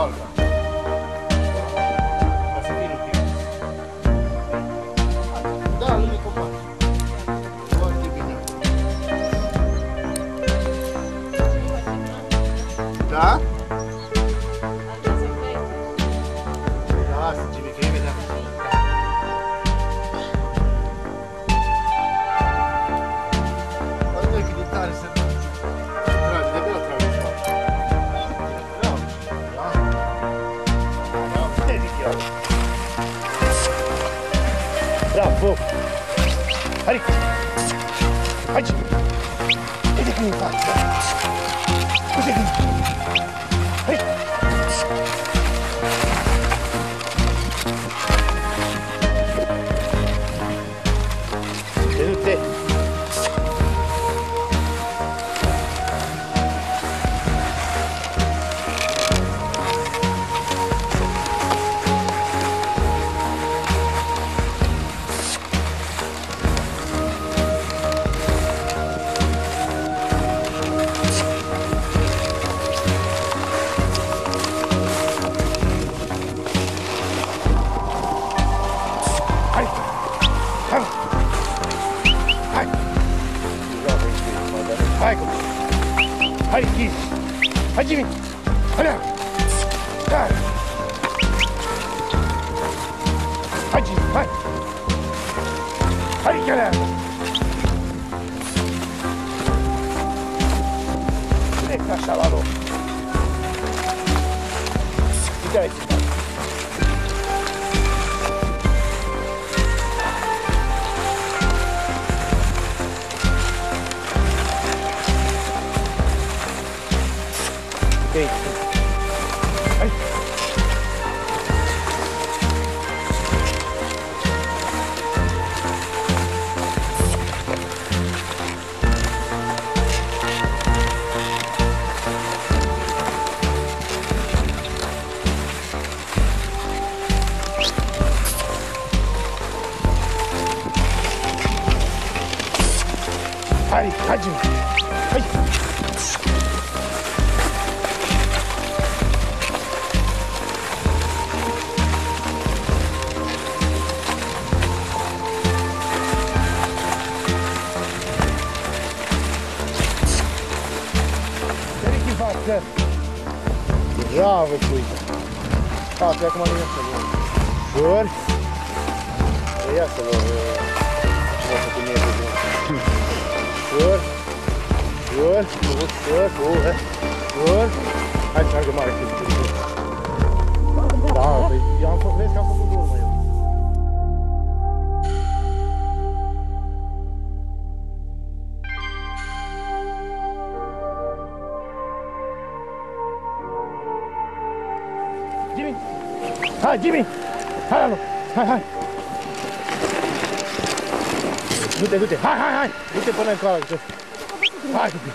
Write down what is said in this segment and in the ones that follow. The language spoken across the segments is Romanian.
torta. Tá? Nossa, de vou. Allez. Allez. Allez. Allez. Allez. Allez. 快起，快，快起来！Fate acum nu iasă lor. Bun. Să iasă lor. Nu o să cum e de bun. Bun. Bun. Bun. Bun. Bun. Bun. Hai să meargă mare cât Da, păi eu am făcut, vezi că am făcut urmă Hai, Jimmy! Hai la loc! Hai, hai! Du-te, du-te! Hai, hai, hai! Du-te până în cală! că- Hai, copii!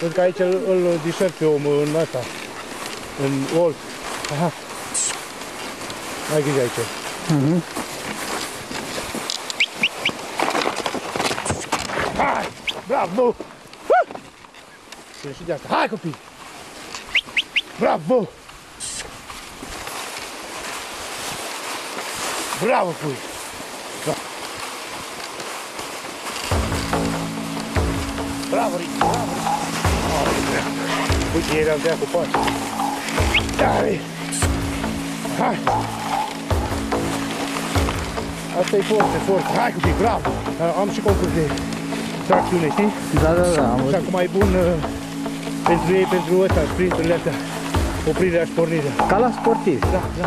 Văd că aici îl, îl dișer pe om în ăsta. În ol. Aha. Ai grijă aici. Hai! Bravo! Sunt și de asta. Hai, copii! Bravo! Bravo, pui! Da. Bravo, Ricky, bravo! Uite, ei le-am tăiat cu pace. Tare! Hai! Asta e foarte, foarte. Hai, copii, bravo! Am și concurs de tracțiune, știi? Da, da, da, am Și văzut. acum e bun uh, pentru ei, pentru ăsta, sprinturile astea. Oprirea și pornirea. Ca la sportiv. Da, da.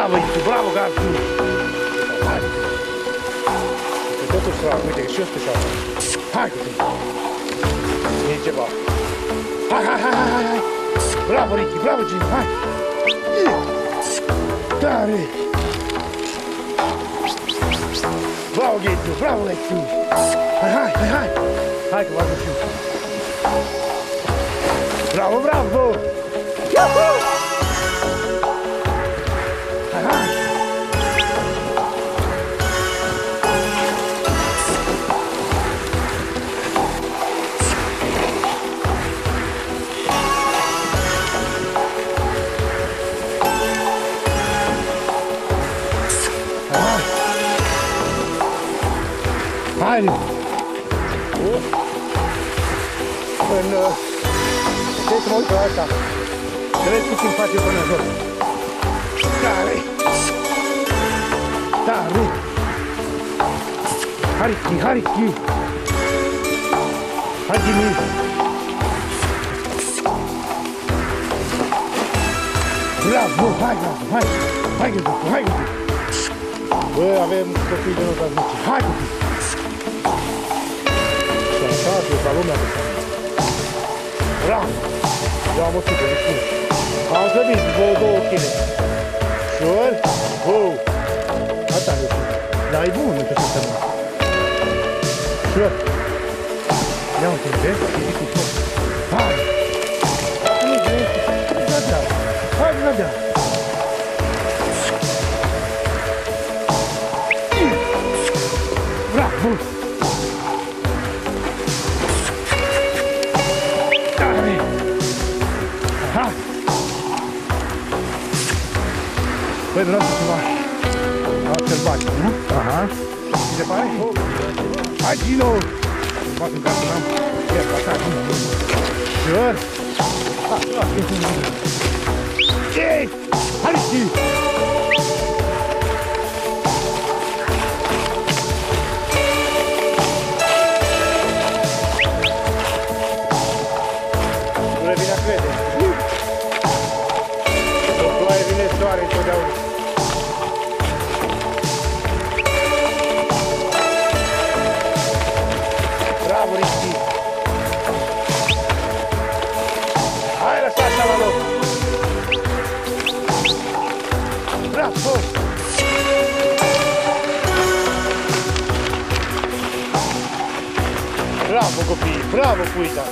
Bravo, Isu, bravo, Gazu! Hai! Că totul frag, uite, și eu special. Hai, copii! E ceva. Hai, hai, hai, hai, hai! Bravo, Ricky, bravo, Jimmy, hai! Tare! Bravo, Ghețu, bravo, Ghețu! Hai, hai, hai, hai! Hai că vă ajut. Bravo, bravo! Yahoo! Haide! În... uh, Trebuie să mă uit la asta. Să vezi puțin face până jos. Tare! Tare! Hariki, hariki! Hajimi! Bravo! Hai, bravo! Hai! Hai, gândul! Hai, gândul! Bă, avem copii de notă mici. Hai, copii! On. Voilà. Et on va s'y faire. On se dit, go, go, qu'il est. Sure. Attends, je là. Il arrive où? On est passé le temps. Sure. Băi, vreau să ceva altceva, nu? Aha. Mi se pare? Hai, Gino! Fac în casă, n-am. Ia, așa, cum am Sure? Ha, ha, Ei! Hai, Gino! bravo, Puita.